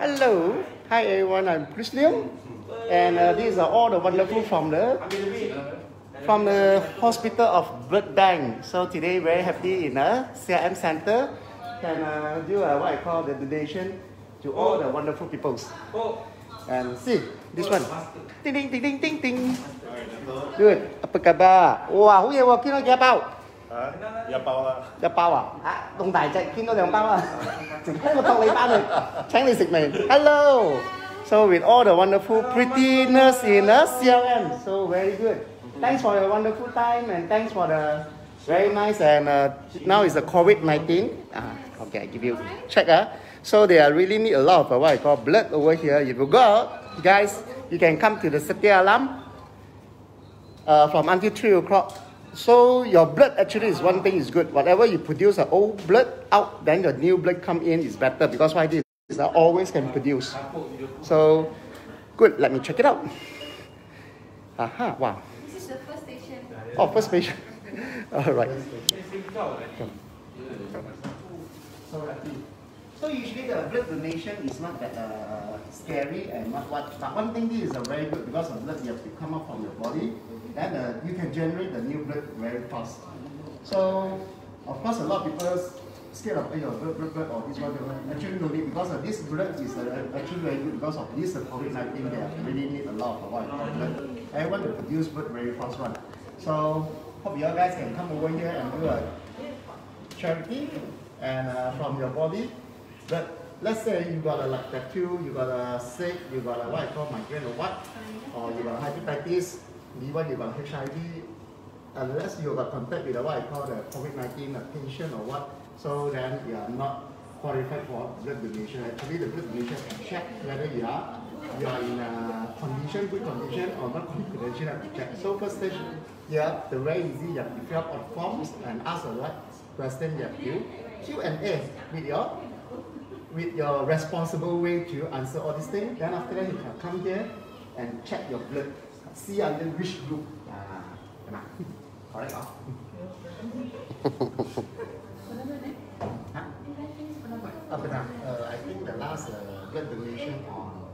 Hello, hi everyone. I'm Christian, and uh, these are all the wonderful from the from the hospital of Blood Bank. So today, very happy in uh, a CRM center can uh, do uh, what I call the donation to all the wonderful peoples. And see this one, Ting ting ting ting ting ting. Good. Apa kabar? Wah, who are you walking on? Get out. 啊！一包啦，一包啊！啊，咁大隻，捐多兩包啊！整開個托你包嚟，請你食麵。Hello。So with all the wonderful prettiness in us, CLM, so very good. Thanks for your wonderful time and thanks for the very nice and uh, now is the COVID-19. Ah, okay, I give you check. Uh. So they are really need a lot of uh, what I call blood over here. If you go guys, you can come to the Setia Alam. uh, from until 3 o'clock. So your blood actually is one thing is good. Whatever you produce an old blood out, then your new blood come in is better because why this is always can produce. So good, let me check it out. Aha, wow. This is the first station. Oh, first patient. All right. So. So usually the blood donation is not that uh, scary and not what. But one thing this is uh, very good because of blood you have to come up from your body, then uh, you can generate the new blood very fast. So of course a lot of people scared of your blood, blood, blood or this one. Actually no need because uh, this blood is uh, actually very good because of this uh, COVID-19 they really need a lot of blood. Everyone to produce blood very fast one. So hope you guys can come over here and do a charity and uh, from your body. But let's say you got a like tattoo, you got a sick, you got a what I call migraine or what, or you got a hepatitis, got HIV, unless you got contact with what I call the COVID-19 patient or what, so then you are not qualified for blood donation. Actually, the blood donation can check whether you are you are in a condition, good condition or not good condition to check. So first stage, yeah, the very easy, you have to fill up forms and ask a what question you have to Q and A with your with your responsible way to answer all these things. Then after that, you can come here and check your blood, C and then which group? Ah, correct, oh? huh? But, uh, I think the last uh, blood donation on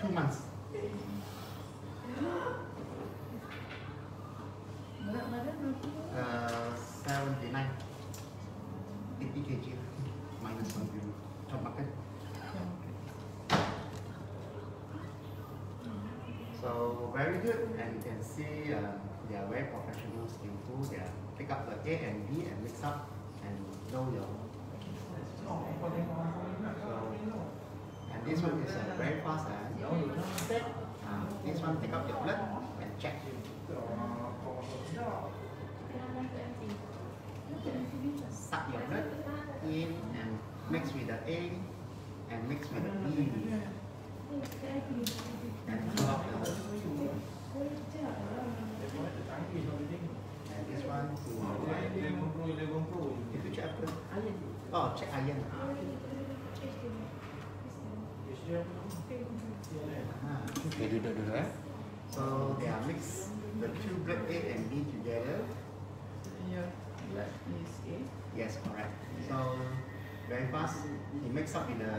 two months. Uh, 79 80 kg minus one kg. Chop bucket. So very good and you can see uh, they are very professional, skillful. They are pick up the A and B and mix up and know your so, and this one is uh, very fast. and Uh, uh, this one take up your blood and check. Suck your blood in and mix with the A and mix with the B. So they are mix the two blood A and B together. Blood is A. Yes, correct. So very fast, It mix up in the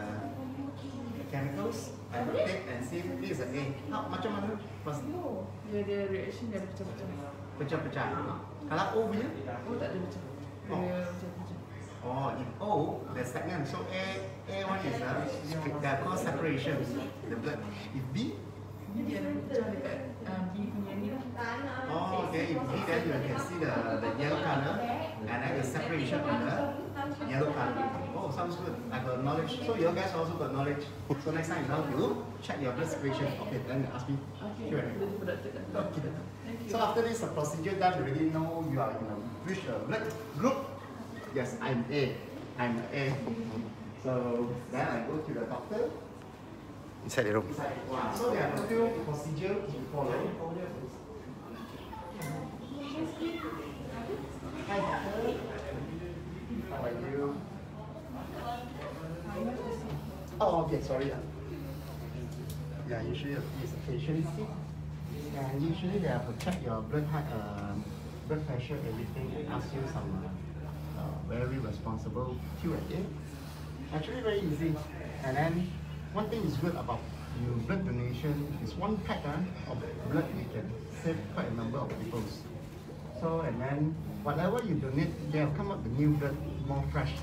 chemicals and rotate and see this is a A. How, macam mana? First, Dia ada reaction dia pecah-pecah. pecah-pecah. Kalau O punya, Oh tak ada pecah. Oh. pecah-pecah. oh, if O, the stagnant. So A, A one is a, they are called separation, the blood. If B, dia ada pecah dekat uh, B punya ni lah. Oh, okay. In B, then you can see the, the yellow color and then the separation on the yellow color. Oh, sounds good. I got knowledge. So you guys also got knowledge. So next time you know you check your blood separation. Okay, then ask me. Okay. Sure. Boleh jumpa doktor kat dalam. Okay. Thank you. So after this the procedure done, you already know you are in a which uh, blood group. Yes, I'm A. I'm A. So then I go to the doctor. Inside the room. Wow. So there are a few procedure to follow. Hi, doctor. How are you? Oh, okay, sorry. ah. Yeah, usually it's a patient seat. And usually they have to check your blood height, uh, blood pressure, everything, and ask you some uh, uh, very responsible Q&A. Actually very easy. And then one thing is good about you blood donation is one pack uh, of blood you can save quite a number of people. So and then whatever you donate, they'll come up with new blood more fresh.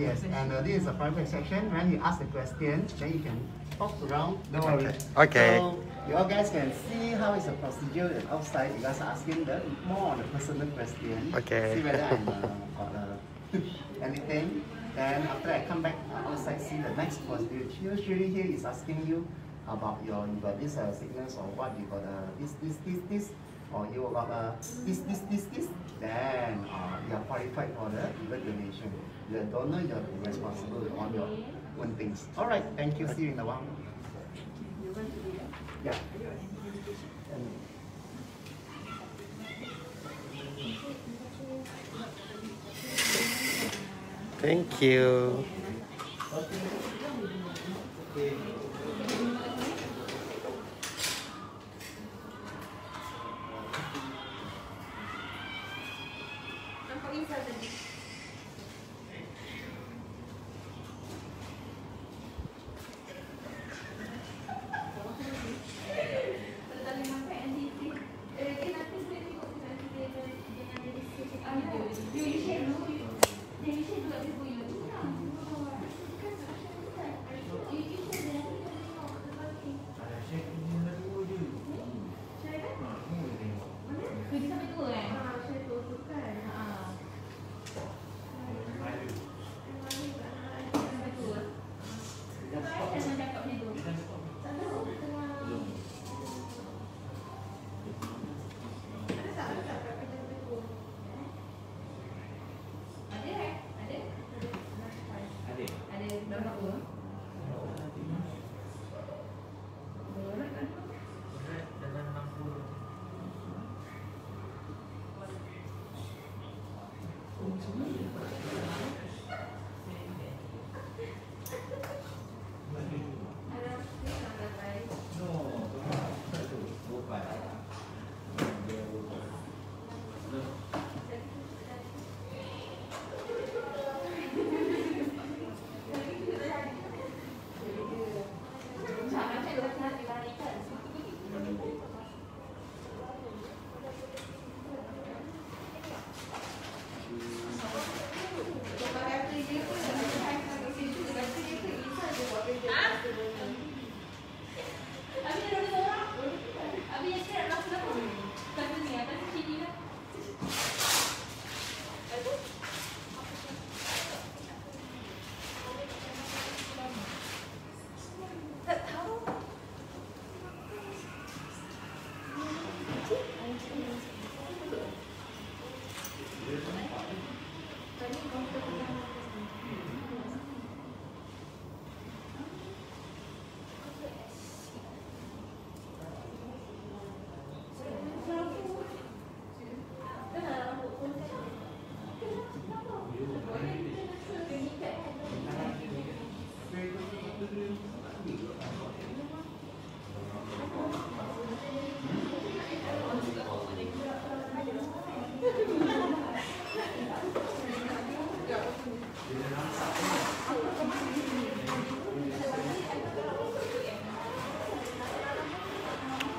Yes, and uh, this is a private section. When you ask a question, then you can talk around. Don't worry. Okay. So you all guys can see how is the procedure and outside. You guys are asking the more on the personal question. Okay. See whether I'm uh, got uh, anything. Then after I come back uh, outside, see the next procedure. Usually here is asking you about your you got this uh, sickness or what you got uh, this this this this or you got uh, this this this this. Then uh, you are qualified for the blood The donor, you are responsible all your own things. All right. Thank you. See you in a while. Yeah. Thank you.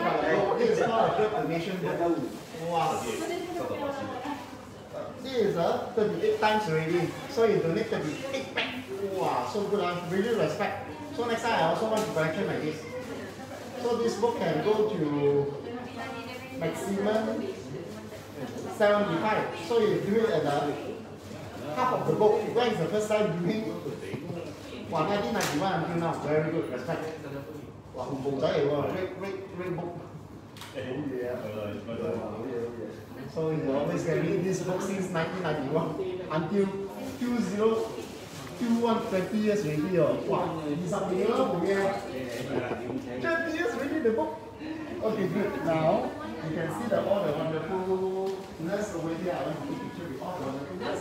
This is called a good book. Wow. This is uh, 38 times already. So you donate 38 pack. Wow, so good. I really respect. So next time I also want to collection like this. So this book can go to maximum 75. So you do it at the half of the book. When is the first time doing? Wow, 1991 until now. Very good. Respect. Wow, hùng bùng đấy. Wow, great, great, great book. Oh yeah. Oh yeah, oh yeah. So you always carry this book since 1991 until 20, 21, 20 years already. Oh. Wow, it's up. Oh yeah. 20 years already the book. Okay, good. Now you can see the all the wonderfulness over here. I want to take picture with all the wonderfulness.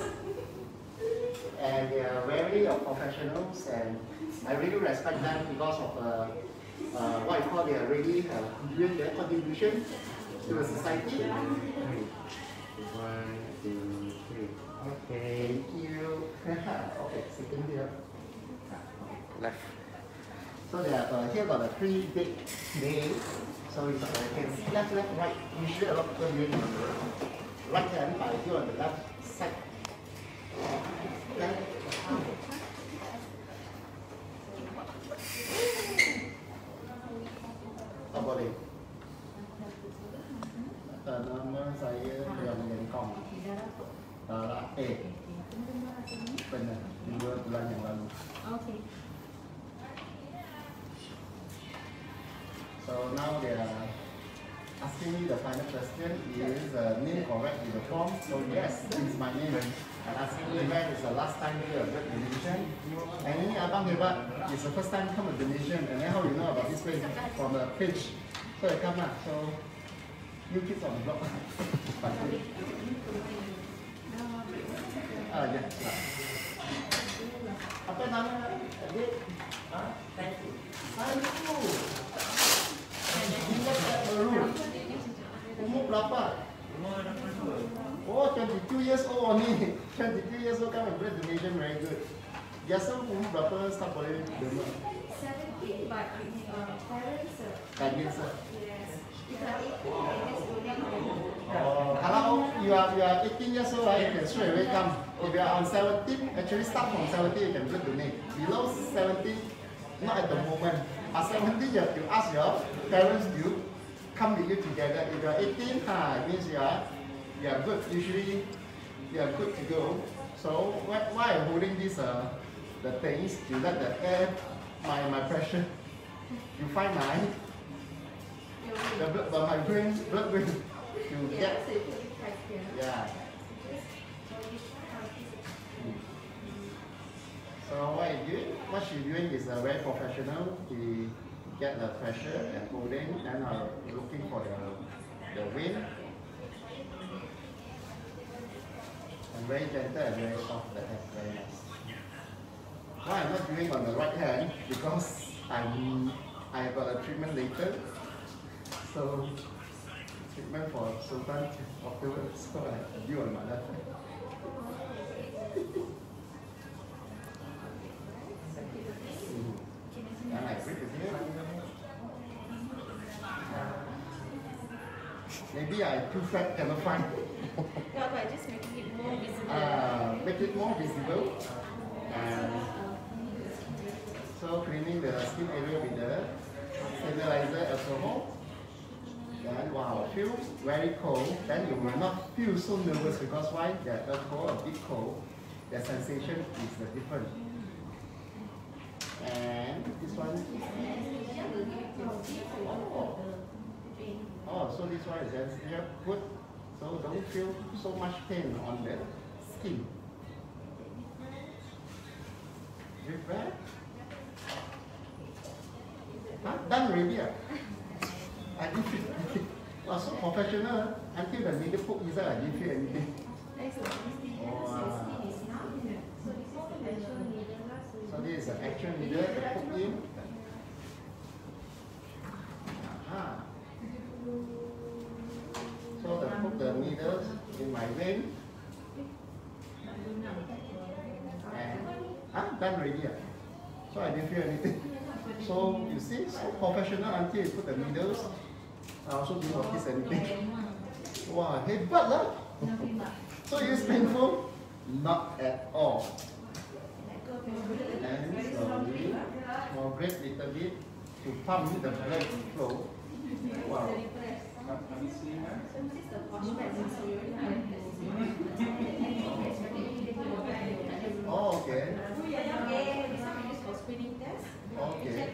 And they are very professionals and I really respect them because of uh, uh, what I call they are really uh, doing their contribution to the society. One, two, three. Okay. Thank you. okay, second here. Left. So they have, uh, here got a three big day. So it's, uh, you can see left, left, right. Usually a lot of people doing on the right hand, but here on the left side. Then, boleh? Nama saya yang Mengkong. Eh, benar. Dua bulan yang lalu. Okay. So now they are asking me the final question is uh, name correct with the form. So yes, it's my name. And asking me when is the last time you have donation. And ini abang hebat. It's the first time come a donation. And then how you know about this place from the page. So they come lah. So you kids on the block. Ah ya. Yeah. Apa nama thank you. You. Ingat tak baru? Umur berapa? Oh, 22 years old only. 22 years old come and bread donation very good. Biasa umur berapa start boleh donor? Seventeen, but uh, parents, uh, Guardian sir. yes. If are eighteen, they just donate home. Oh, kalau you are you are 18 years old, right, you can straight away come. If you are on 17, actually start from 17, you can blood donate. Below 17, not at the moment. At 17, you have to ask your parents to come with you together. If you are 18, ha, it means you are you are good. Usually, you are good to go. So why, why I'm holding this uh the things to let the air my my pressure. You find my the blood, but my brain blood brain to Yeah, get so you it yeah. So what you doing? What she doing is uh, very professional. He get the pressure and holding and uh, looking for the the wind. And very gentle and very soft. That is very nice. Why I'm not doing on the right hand because I'm I have got a treatment later. So treatment for Sultan afterwards. So I do on my left hand. Mm. I. Maybe I too fat cannot find. Yeah, but just Uh, make it more visible. And so cleaning the skin area with the stabilizer alcohol. Then wow, feel very cold. Then you will not feel so nervous because why? The alcohol a bit cold. The sensation is different. And this one. Oh. Oh, so this one is just good. So don't feel so much pain on the skin. Back. Huh? Done already? ah? I didn't feel anything. Wow, so professional. ah. Until the needle poke inside, I didn't feel anything. Wow. So this is an actual needle poke in. So the put the needles in my vein. Ah, done already. ah. So I didn't feel anything. So you see, so professional until you put the needles. I also didn't notice anything. Wow, headbutt lah. So it's painful? Not at all. And uh, slowly, moderate little bit to pump the blood flow. Wow. Oh, okay. Okay.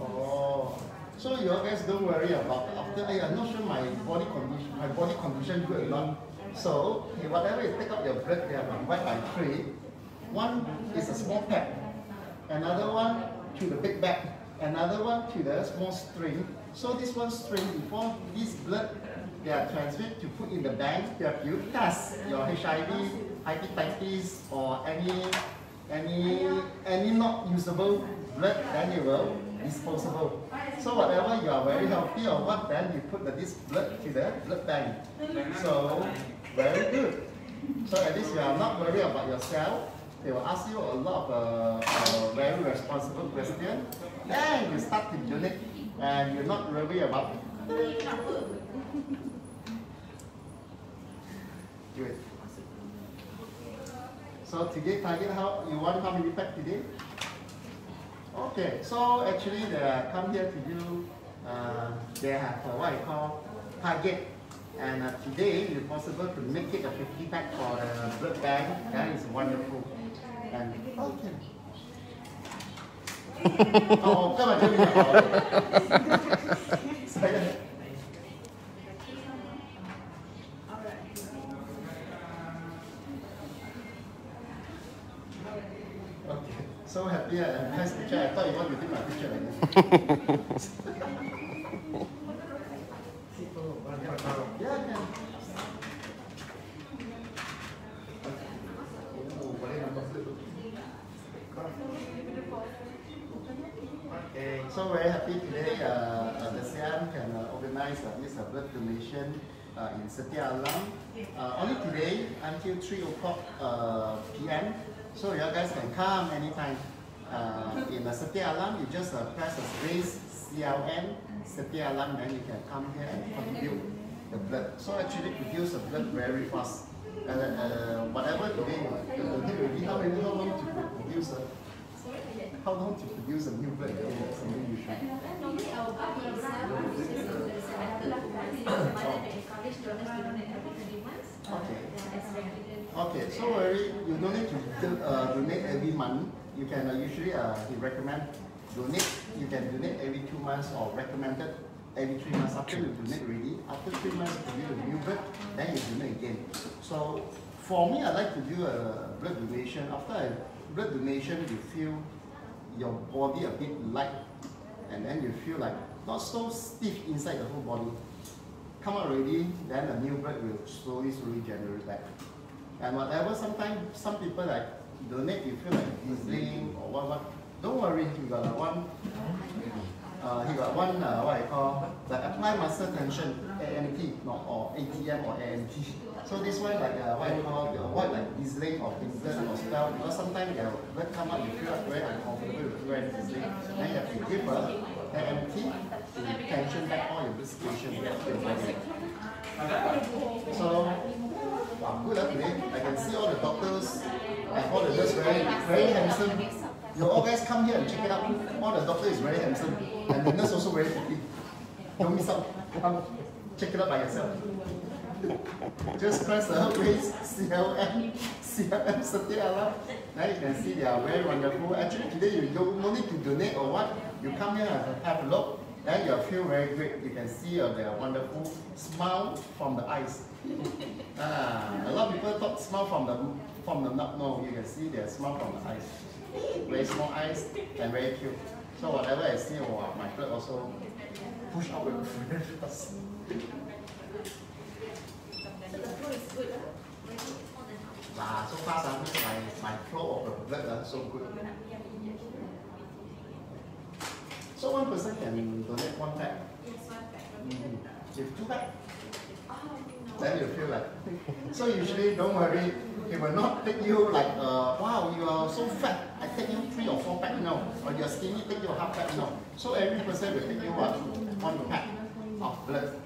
Oh. So you guys don't worry about after I am not sure my body condition my body condition good or not. So whatever you take out your blood, they are divided by three. One is a small pack, another one to the big bag, another one to the small string. So this one string before this blood they are transferred to put in the bank. If you test your HIV, hepatitis or any any any not usable blood, then you will disposable. So whatever you are very healthy or what, then you put the, this blood to the blood bank. So very good. So at least you are not worried about yourself. They will ask you a lot of uh, uh, very responsible questions. Then you start to donate and you're not worried about Good. So today target how you want how many pack today? Okay, so actually they come here to do uh, they have uh, what I call target and uh, today if possible to make it a 50 pack for the blood bank that is wonderful and okay. oh, come on, tell me about it. Saya- Okay, so happy and nice picture. I thought you want to take my picture so very happy today. Uh, uh, the CLM can uh, organize uh, this uh, blood donation uh, in Setia Alam. Uh, only today until 3 o'clock uh, p.m. So you guys can come anytime. Uh, in the Setia Alam, you just uh, press space CLM Setia Alam, then you can come here and contribute the blood. So actually produce the blood very fast. Uh, uh, whatever today, uh, already, how many how long to produce? Uh, how long to produce a new blood? Uh, something you should. Okay. Okay, so very, you don't need to uh, donate every month. You can uh, usually uh, he recommend donate. You can donate every two months or recommended every three months. After you donate already, after three months you do a new blood, then you donate again. So for me, I like to do a blood donation. After a blood donation, you feel your body a bit light, and then you feel like not so stiff inside the whole body come out already, then the new blood will slowly, slowly generate back. And whatever, sometimes some people like donate, you feel like dizzying or what, what. Don't worry, you got a one, uh, he got one, uh, what I call, like apply muscle tension, AMT, no, or ATM or AMT. So this one like uh, what I call, the avoid like dizzying or pinglet or spell, because sometimes the blood come out, you feel like very uncomfortable, you very dizzy. Then you have to give a AMT to tension back all your in body. So, wow, good luck today. I can see all the doctors and all the nurses very, very handsome. You all guys come here and check it out. All the doctor is very handsome, and the nurse also very pretty. Don't miss out. Come check it out by yourself. Just press the waist CLM, CLM Alam. Then you can see they are very wonderful. Actually, today you don't no need to donate or what. You come here and have a look. Then you feel very great. You can see uh, their wonderful smile from the eyes. ah, a lot of people thought smile from the from the mouth. No, you can see their smile from the eyes. Very small eyes and very cute. So whatever I see, oh, my blood also push out very fast. Wow, so fast, ah, my, my flow of the blood ah, so good. So one person can donate one pack. Mhm. If two pack, then you feel like. So usually, don't worry. It will not take you like, uh, wow, you are so fat. I take you three or four pack now. Or you're skinny, take you half pack now. So every person will take you what? One pack of blood.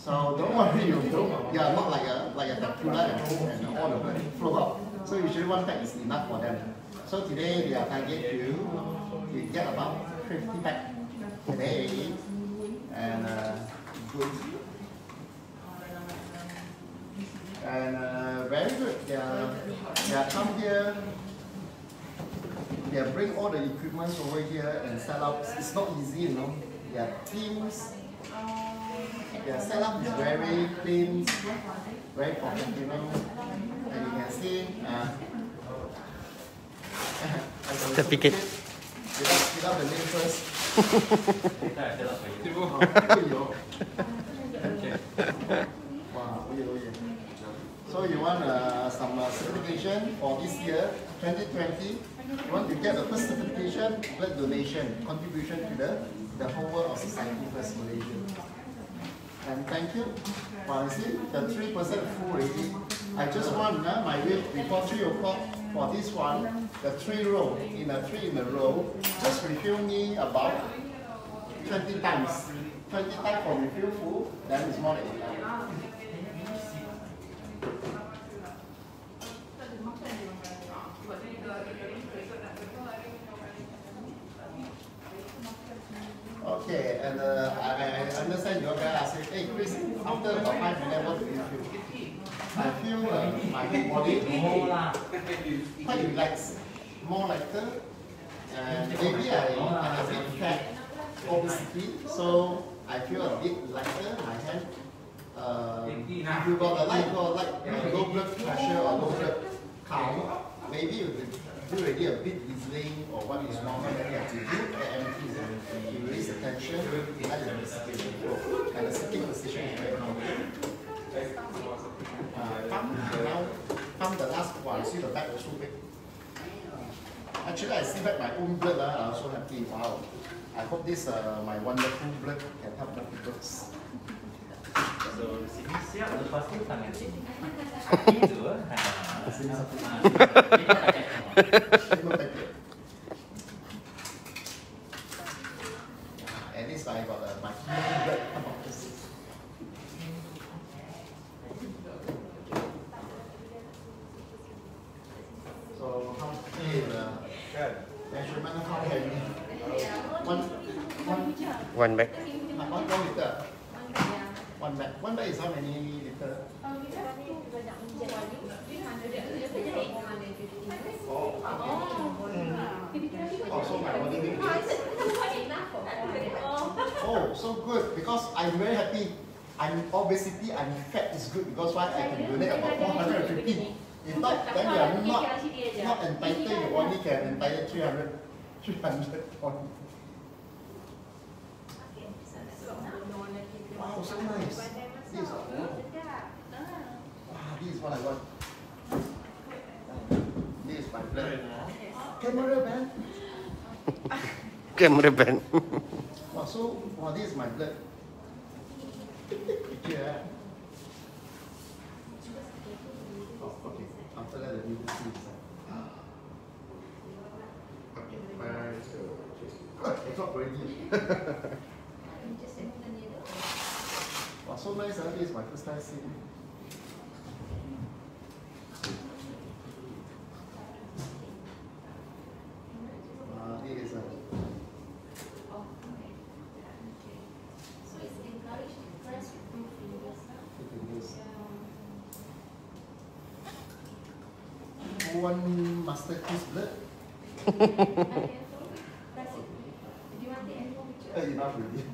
So don't worry, you don't, are not like a like a Dracula and, and all the blood flow out. So usually one pack is enough for them. So today they are target you, you get about 50 pack today. And uh, good. And uh, very good. They are, they are come here. They bring all the equipment over here and set up. It's not easy, you know. Their teams. Their setup is very clean, very professional. And you can see. Uh, Certificate. Without, without the name first. So you want uh, some uh, certification for this year, 2020. You want to get the first certification, blood donation, contribution to the, the whole world of society first Malaysia. And thank you. Well, see, the 3% full already. I just want uh, my weight before 3 o'clock for this one, the three row, in a three in a row, just refill me about 20 times. 20 times for refill full, then it's more than enough. Okay, and uh, I, I understand your guy asked, hey Chris, after about five minutes, what you? I feel uh, my body. Quite relaxed, more lighter, and maybe I have a bit fat, obesity, so I feel a bit lighter, my hand. Uh, if you got a like, got like uh, low blood pressure or low blood count, maybe you do already a bit whistling or what is normal, then you have to do the empty, you release the tension, let the skin. Flow, and the sitting position is very pump now, pump the last one, see the back also big. Actually, I see back my own blood, uh, I'm so happy. Wow. I hope this uh, my wonderful blood can help more people. So sini siap lepas tu tangan sini. Itu ah. Sini satu. Ah, Ini tak cek semua. No, thank you. At least I got uh, my own blood come out this. So how hey, the measurement how heavy? One, one, One back. one, one liter. One bag. One bag is how many liter? Oh, oh, so my body weight is Oh, so good because I'm very happy. I'm obesity, I'm fat is good because why I can donate about 450. If not, then you are not not entitled. You only can entitle 300, 300 points. Wow, so nice. This is wow, this is what I want. This is my blood. Camera man. Camera band. Wow, so wow, this is my blood. Eh? Oh, okay. After that, the needle see. Okay, one, two, three. It's not already. wow, so nice. Uh, this is my first time seeing. Uh, this is a Who want master kiss blood? Eh, enough already.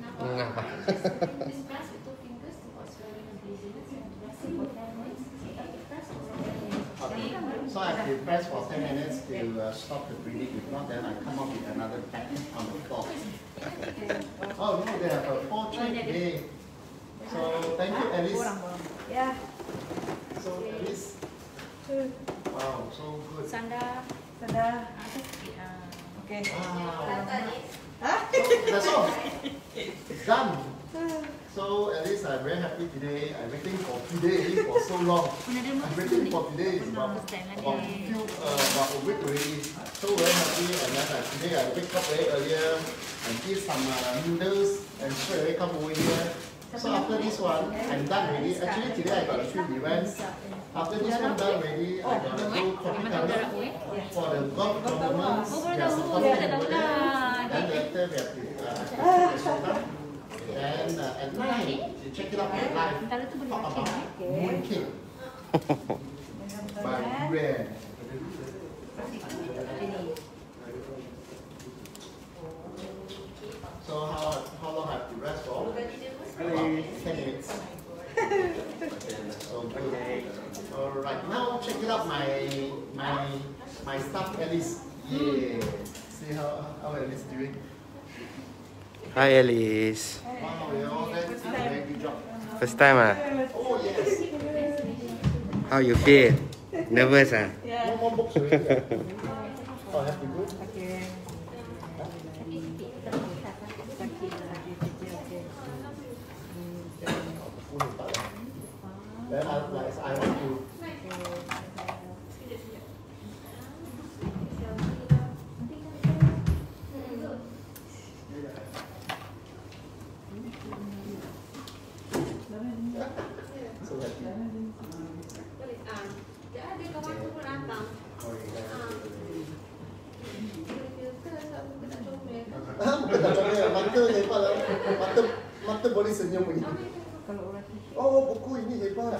Okay. So I have to press for 10 minutes to uh, stop the breathing. If not, then I come up with another pack on the floor. oh, no, they have a four trick day. So thank you, Alice. Ya, So, Alice. Wow, so good. sandar. Sudah. Sikit. Okey. Wow. Hah? So, that's all. Done. So at least I'm very happy today. I'm waiting for today for so long. I'm waiting for today is about about few uh, about a week already. So very happy and then uh, today I wake up very earlier and eat some uh, noodles and straight away come over here. So after this one, I'm done already. Actually today I got a few events. After this one done already, I got to go coffee color for the golf tournament. We have some coffee over there. Then later we have to uh. Then uh, at night, you check it out at live. Talk about mooncake by Durian. So how, how long have to rest for? About 10 minutes. So. Alright, now check it out my my my staff Alice. Yeah. See how how Alice doing? Hi Alice. Wow, you all done a very good job. First time ah. Oh yes. How you feel? Nervous ah? No more books already. Oh, have to go? Then I, like, I want to so happy. Ah, bukan tak comel, mata hebat lah. Mata, mata boleh senyum begini. Oh, buku ini hebat.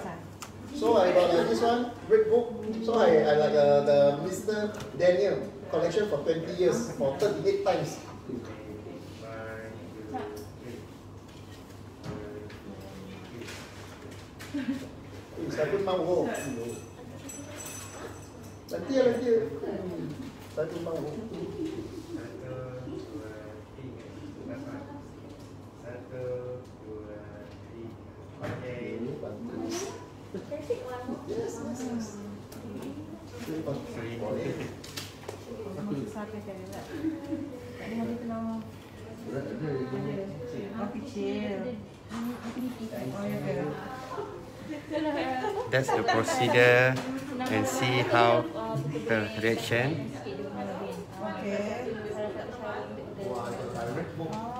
So I got uh, this one, great book. So I, I like uh, the Mr. Daniel collection for 20 years, for 38 times. Saya pun mahu. Nanti ya, nanti ya. Hmm, Saya pun mahu. Ini bagus. That's the procedure and see how her reaction. Wah,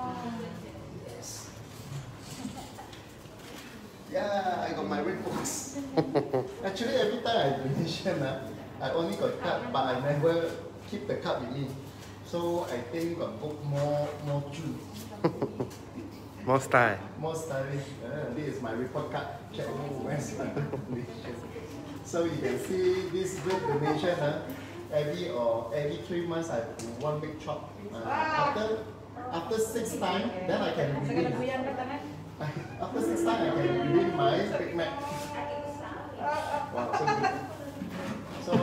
Yeah, I got my red books. Actually, every time I donation, ah, I only got card, but I never keep the card with me. So I think got book more more true, More style. more stylish. Uh, this is my report card. Check oh, where's my donation. So you can see this great donation. Uh, every or every three months I do one big chop. Uh, after after six time, then I can redeem. After six time, I can redeem my Big Mac. Wow, so good. So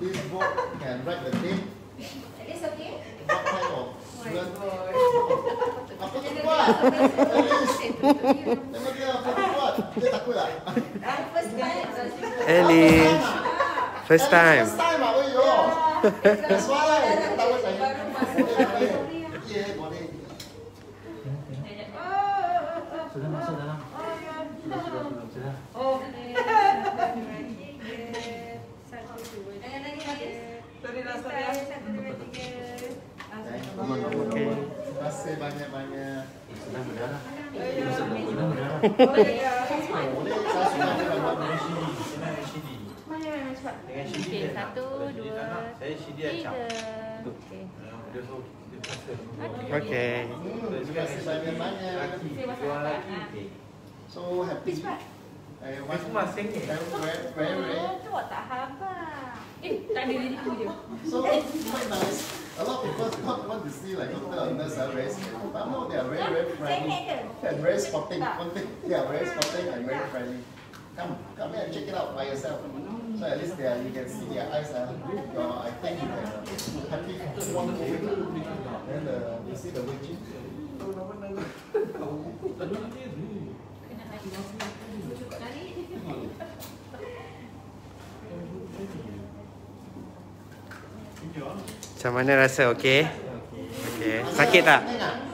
this book can write the name. What type of? Apa tu buat? Nama dia apa tu buat? Dia takut tak? Alice. First time. First time ah, oh yo. That's why. Dia tahu Boleh. Boleh. Boleh. Boleh. Boleh. Boleh. Boleh. Boleh. Boleh. Boleh. Boleh. Boleh. Boleh. Boleh. Boleh. Boleh. Boleh. Boleh. Boleh. Okay. Okay. Okay. So happy. Eh, masing-masing. Eh, tu tak habar. Eh, tak ada diri pun dia. So, my mask. A lot of people do not want to see like doctor or nurse are very scary. But no, they are very, very friendly and very sporting. One thing, they are very sporting and very friendly. Come, come here and check it out by yourself. So at least they are, you can see their eyes. Uh, your, I think uh, happy one moving. Then uh, you see the witching. Macam mana rasa? Okey? Okey. Sakit tak?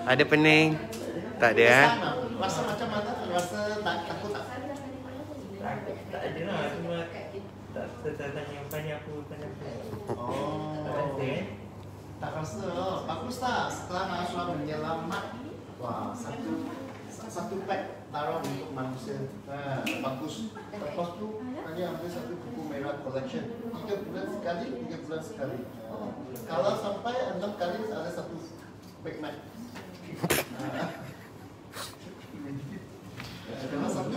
Ada pening? Tak ada, eh? Rasa macam mana? Rasa tak takut tak? Tak ada lah. Cuma tak tanya aku tanya aku oh eh? tak rasa bagus tak setelah nasuah menyelamat wah satu satu pack taruh untuk manusia ha, bagus lepas tu tadi ambil satu buku merah collection tiga bulan sekali tiga bulan sekali Ha. Kalau sampai enam kali, ada satu Big Mac. Ha. Kalau sampai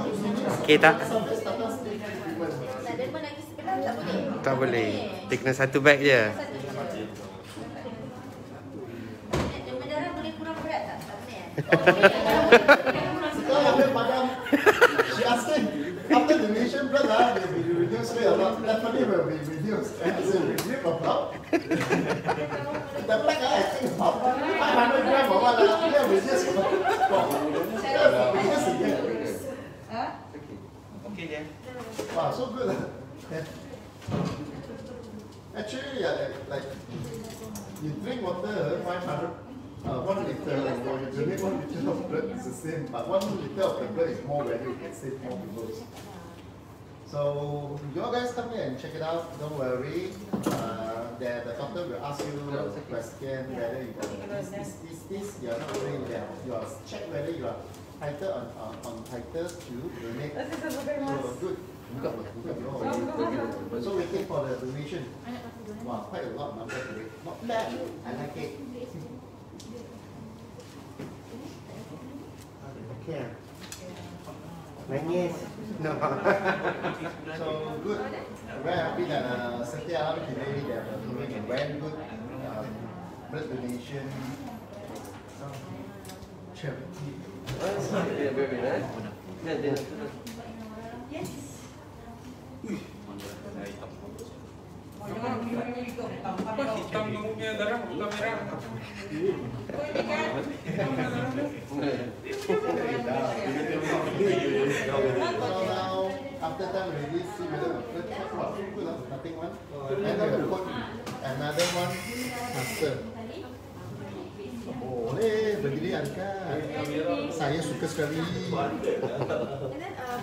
Okey tak? Sampai status stage agreement. Tak ada pun lagi sebelah tak boleh. Tak boleh. Dia kena satu bag je. Satu je. Demam darah boleh kurang berat tak? Tak boleh eh? Sekarang ambil padam. She asking, after donation blood ah, will be reduced rate or not? Definitely will be reduced. I said, reduce about? The pack ah, I think about 500 gram or what ah, yeah, reduce about. Yeah, reduce again. Okey je. Wow, so good ah. Yeah. Actually, yeah, like, like you drink water, 500, uh, one liter, or you donate one liter of blood, it's the same. But one liter of the blood is more value, you can save more people. So, you all guys come here and check it out, don't worry. Uh, the, the doctor will ask you a question whether you are this, this, this, this, you're not doing that. You are check whether you are entitled on, on, on entitled to donate. So, good. So, waiting for the donation. Wow, quite a lot of number today. Not bad. I like it. Okay. Nangis. No. so good. Very happy that uh, Setia Alam today they are doing a very good uh, blood donation charity. Apa hitam punya darah bukan merah. So now, after that, we will see whether the blood check was good or nothing one. And we will put another one master. Boleh, berdiri angkat. Saya suka sekali. And then uh,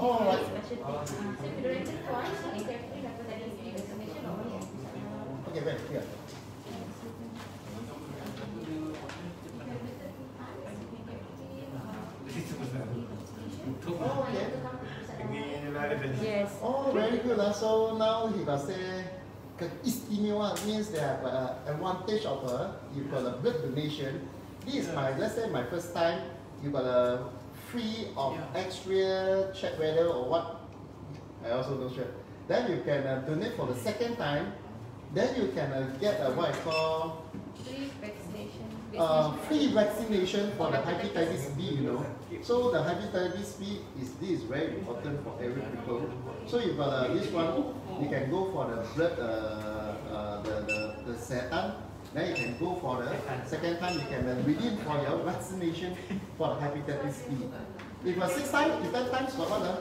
Oh, Okay. Oh. Yes. Oh, very good. lah. So now he got say, istimewa means they have uh, advantage of a, you got a blood donation. This is my, let's say my first time, you got a free of extra check whether or what, I also don't sure. Then you can uh, donate for the second time, then you can uh, get a what I call Free vaccination. uh, free vaccination for the hepatitis B, you know. So the hepatitis B is this very important for every people. So you got uh, this one, you can go for the blood, uh, uh, the the the setan. Then you can go for the second time. You can uh, redeem for your vaccination for the hepatitis B. If uh, six times, if ten times, what what? Uh?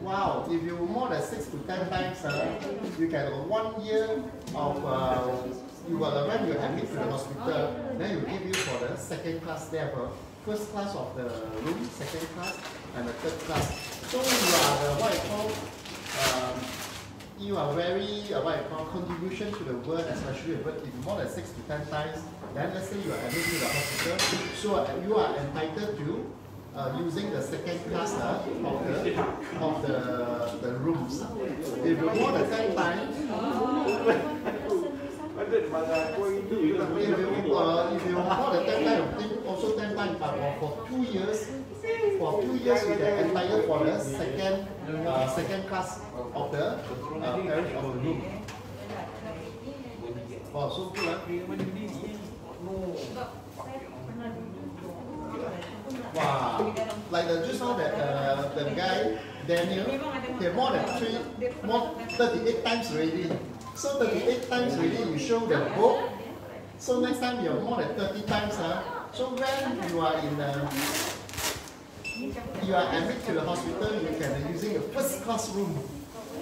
Wow, if you more than six to ten times, uh, you can uh, one year of uh, you will uh, when you admit to the hospital, then you give you for the second class there, uh, first class of the room, second class, and the third class. So you are the what I call um, you are very uh, what I call contribution to the world, especially but if more than six to ten times, then let's say you are admitted to the hospital, so uh, you are entitled to uh, using the second class uh, of the of the the rooms. If you more than ten times, if you uh, if you also but for, two years, for two years for the second uh, second class of the uh, parish of. Wow, so. Uh. Wow, like just now that uh, the guy Daniel, he more than three, more 38 times already. So 38 times already you show the book. So next time you're more than 30 times. Huh? So when you are in uh, you are admitted to the hospital, you can be using a first class room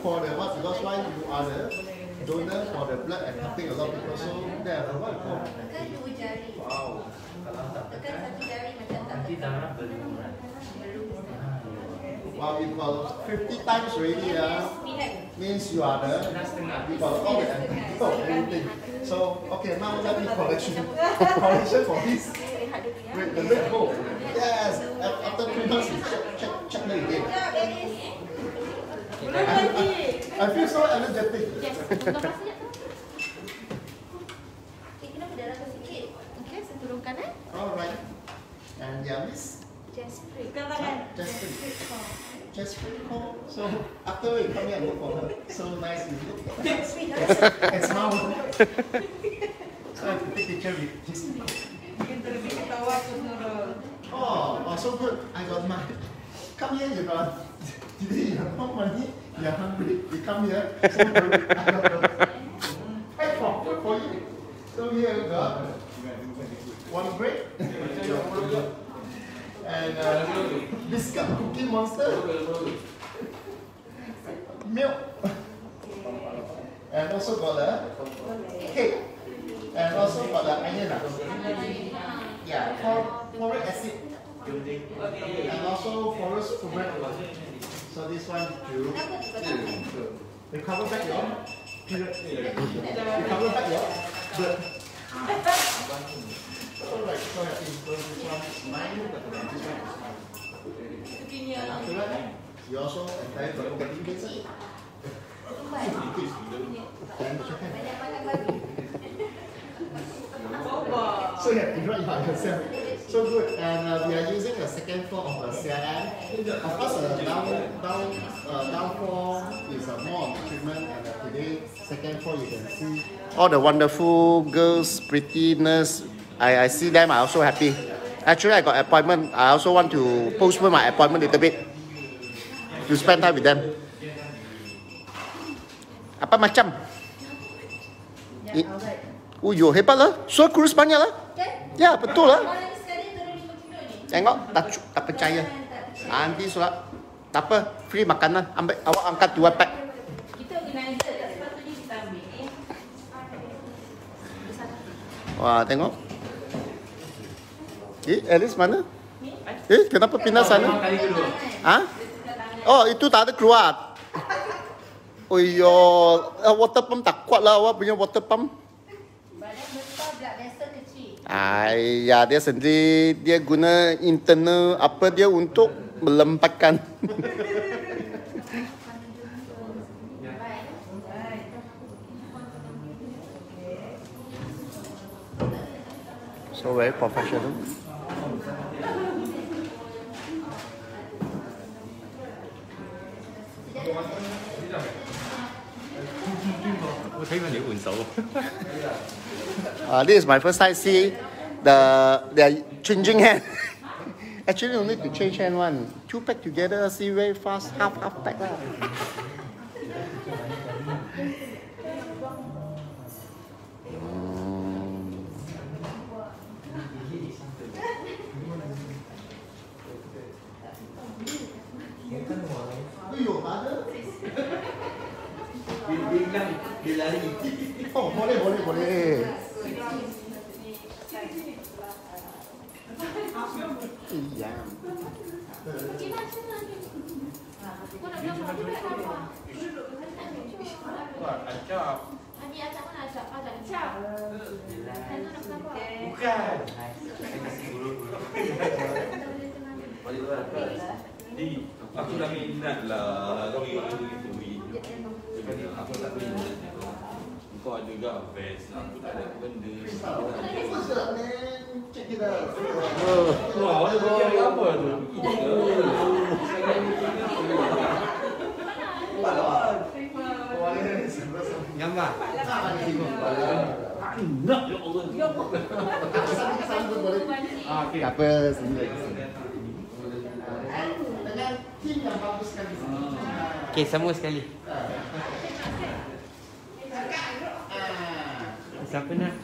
for the what because why you are the donor for the blood and helping a lot of people. So there are what you call Tekan dua jari. wow. Tekan satu jari macam tak Nanti darah berlumuran. Well, you got 50 times already, uh, means you are the, you got all the antibiotic, everything. So, okay, now let me correction. correction for this. Wait, the red hole. Yes, a- after three months, check, check, check me again. I, I feel so energetic. Yes, buka pas sekejap tu. Eh, kenapa darah tu sikit? Okey, saya turunkan eh. Alright. And yeah, miss. Just break. Just just pretty cool. So after we come here and look for her, so nice you look and smile. so I have to take picture with this. Oh, oh, so good. I got my. Come here, you got. Today you have no money. You're hungry. You come here. So. I got the. Hey, for, for you. So here you got one bread. and uh, biscuit, cookie monster, milk, and also got a cake, and also got the onion. ah. Yeah, for folic acid, and also forest ferment. So this one you you cover back your period. You cover back your blood. So this one is you also. Then check hand. So you have yourself. So good. And uh, we are using the second floor of the CLM. Of course, uh, down, down, uh, down floor is uh, more on treatment. And uh, today, second floor, you can see all the wonderful girls, prettiness. I, I see them. I also happy. Actually, I got appointment. I also want to postpone my appointment a little bit to spend time with them. Apa macam? I- Oh, yo, hebat lah. So kurus banyak lah. Ya, betul lah. Tengok, tak, tak percaya. Nanti surat. Tak apa, free makanan. Ambil, awak angkat dua pack. Kita organizer tak sepatutnya kita ambil eh. Wah, tengok. Eh, Alice mana? Eh, kenapa pindah sana? Ha? Oh, itu tak ada keluar. Oh iya, uh, water pump tak kuat lah awak punya water pump. Aiyah dia sendiri dia guna internal apa dia untuk melempatkan. so very professional. Thank you. Uh, this is my first time see the they are changing hand. Actually, no need to change hand one. Two pack together, see very fast, half half pack. lari. Oh, boleh, boleh, boleh. Iya. Bukan. Aku dah minat lah. Kau ingat aku itu. Aku tak minat. Kau ada juga vest. Aku tak ada benda. What's up, man? Check it out. Wah, tu fikir apa tu? Gambar. Nak ya Allah. Ah, okay. Tak apa, lagi. Dengan tim yang bagus sekali. Okey, semua sekali. Siapa nak?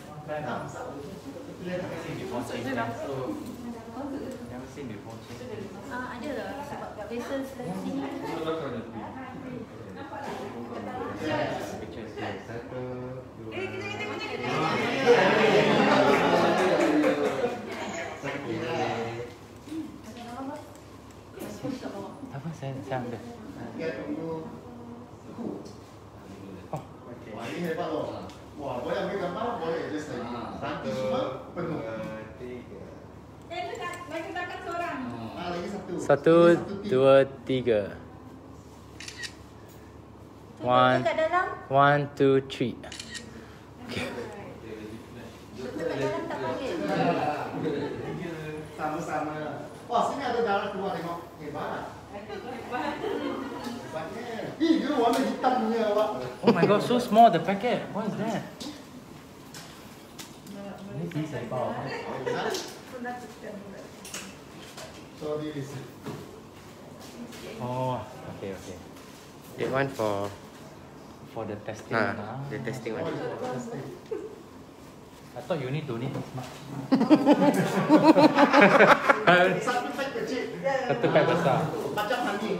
Ada lah sebab kat Besel sini. Satu. Eh, kita kita kita. Apa saya saya ambil? Oh. Wah, ini hebat loh. Wah boleh ambil gambar, boleh just like rantai semua penuh. Eh, dekat, bagi dekat seorang. Ah lagi satu. Satu, dua, tiga. One, Dekat dalam. one, two, three. Sama-sama. Wah sini ada darah keluar tengok. Hebat. Hebatnya. Ih dia warna hitam punya awak. Oh my god, so small the packet. What is that? Ini bisa bawa. So this is Oh, okay, okay. That one for For the testing. ah, ah. the testing one. I thought you need donate this much. satu pack kecil. Satu pack besar. Macam honey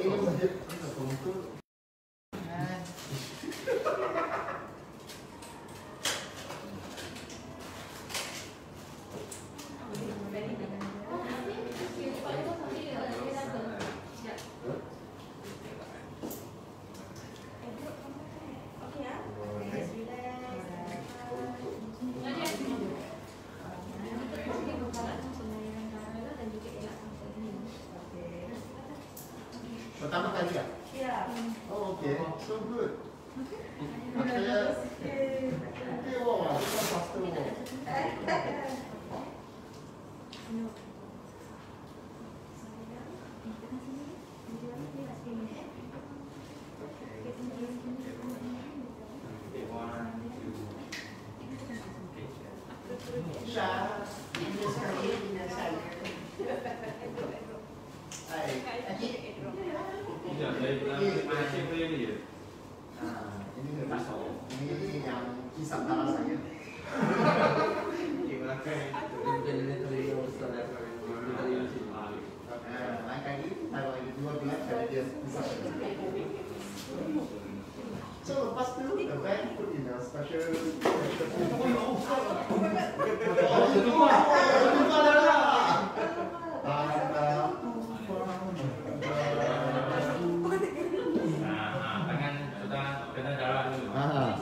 kena darah dulu. ah.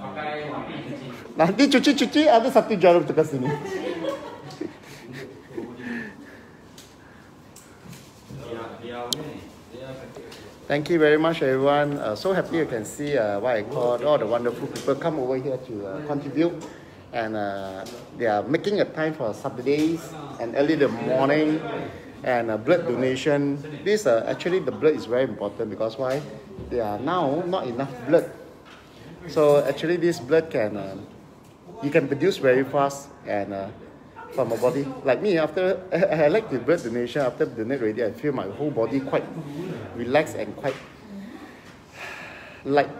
Pakai api cuci. Nanti cuci-cuci ada satu jarum dekat sini. Thank you very much, everyone. Uh, so happy you can see uh, what I call all the wonderful people come over here to uh, contribute, and uh, they are making a time for Saturdays and early the morning, and uh, blood donation. This uh, actually the blood is very important because why? There are now not enough blood, so actually this blood can uh, you can produce very fast and. Uh, from a body. Like me after I, I like the blood donation. After the donate already I feel my whole body quite relaxed and quite light.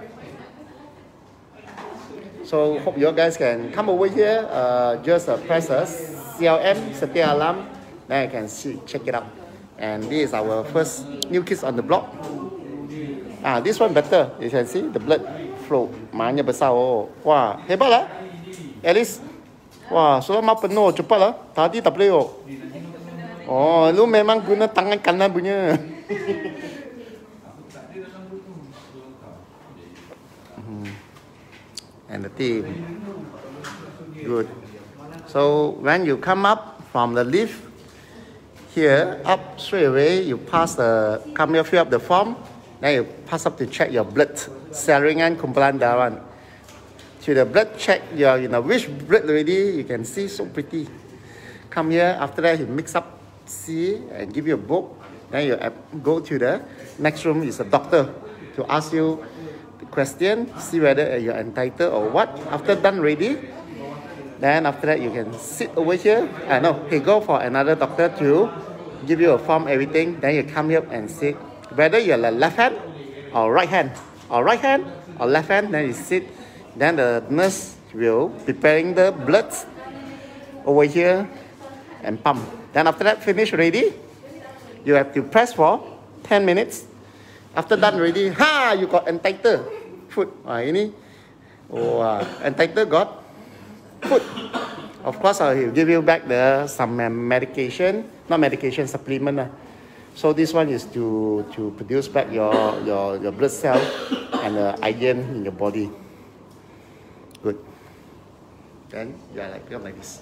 So hope you guys can come over here uh, just uh, press a CLM Setia Alam, then you can see check it out. And this is our first new kids on the block ah this one better you can see the blood flow maknanya besar oh wah hebat lah at least Wah, sudah mau penuh cepat lah. Tadi tak boleh oh. Oh, lu memang guna tangan kanan punya. Hmm. And the team. Good. So when you come up from the lift, here up straight away, you pass the come here fill up the form, then you pass up to check your blood, saringan kumpulan darah. To the blood check, you are in a which blood already, you can see so pretty. Come here, after that, he mix up, see, and give you a book. Then you go to the next room, is a doctor to ask you the question, see whether you're entitled or what. After done ready, then after that, you can sit over here. Uh, no, he go for another doctor to give you a form, everything. Then you come here and sit. Whether you're left hand or right hand, or right hand or left hand, then you sit. Then the nurse will preparing the blood over here and pump. Then after that, finish ready. You have to press for 10 minutes. After done ready, ha, you got entitled food. Ah, ini, oh, uh, entitled got food. Of course, uh, he'll give you back the some medication, not medication, supplement. Uh. So this one is to to produce back your your, your blood cell and the iron in your body. Good. Then yeah, like like this.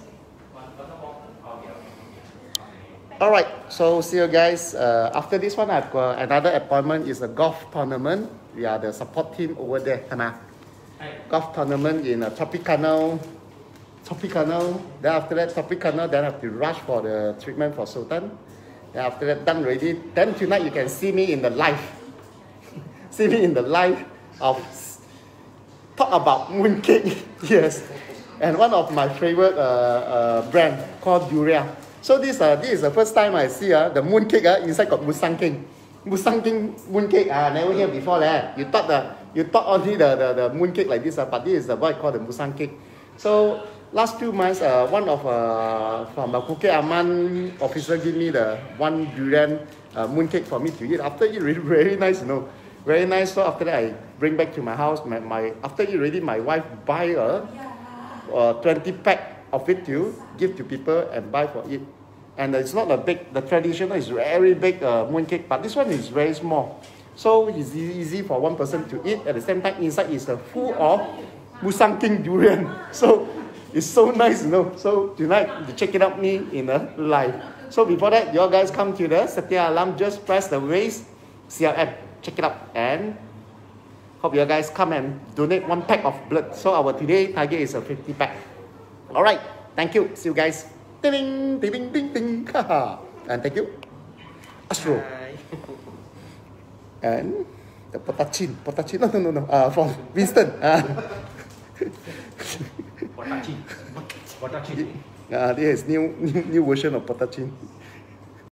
All right, so see you guys. Uh, after this one, I've got another appointment. is a golf tournament. We are the support team over there, Hannah. Golf tournament in uh, Tropicana. Tropicana. Then after that, Tropicana, then I have to rush for the treatment for Sultan. Then after that, done already. Then tonight you can see me in the live. see me in the live of talk about mooncake. yes, and one of my favorite uh, uh, brand called Duria. So this uh, this is the first time I see uh, the mooncake uh, inside got Musang King. Musang King mooncake uh, never hear before leh. You thought the you thought only the, the, the mooncake like this uh, but this is the what I call the Musang cake. So last few months, uh, one of uh, from the Bukit Aman officer give me the one durian uh, mooncake for me to eat. After eat, really very nice, you know, very nice. So after that, I bring back to my house. My, my after eat already, my wife buy a, uh 20 pack of it to give to people and buy for it. And it's not a big, the traditional is very big uh, mooncake, but this one is very small. So it's easy for one person to eat. At the same time, inside is a full of Musang King durian. So it's so nice, you know. So tonight, you check it out me in a live. So before that, you all guys come to the Setia Alam. just press the raise CLM. Check it out. And hope you guys come and donate one pack of blood. So our today target is a 50 pack. All right. Thank you. See you guys. Ding, ding, ding, ding, ding. And thank you. Astro. And the potachin. Potachin. No, no, no, no. Uh, from Winston. Uh, Watachin. Watachin. uh, is new, new, new version of potachin.